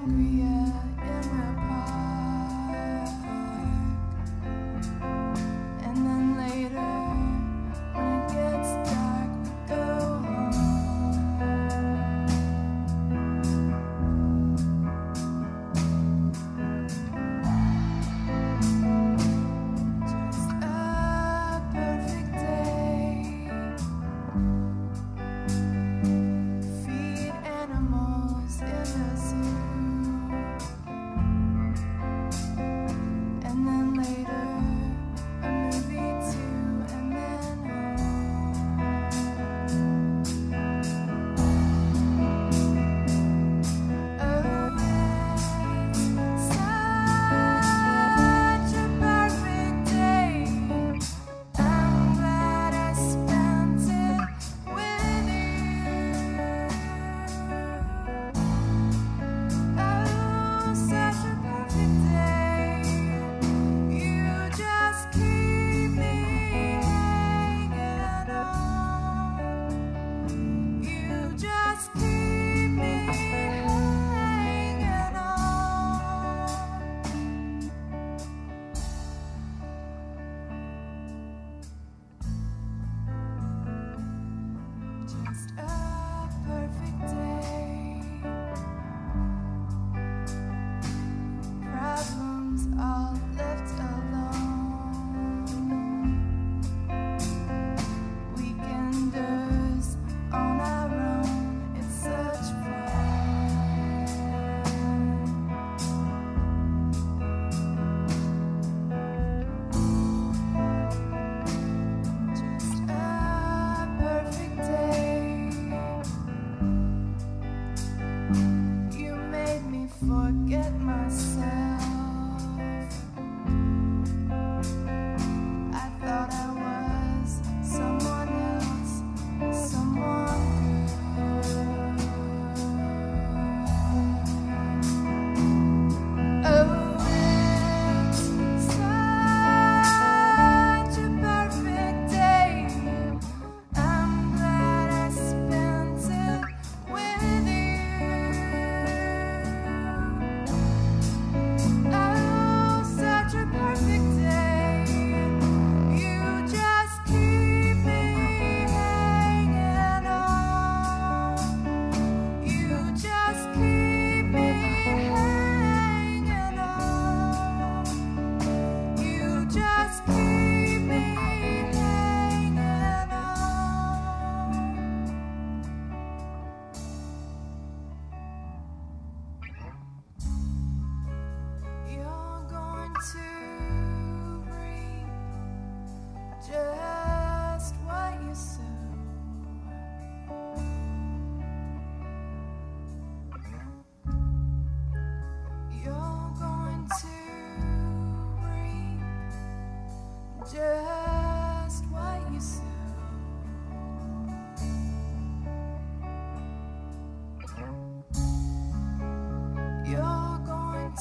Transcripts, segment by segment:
sangria.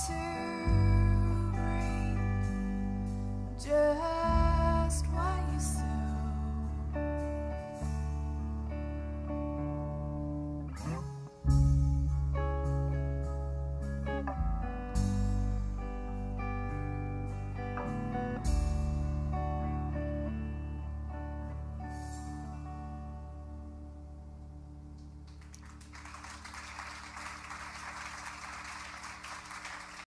to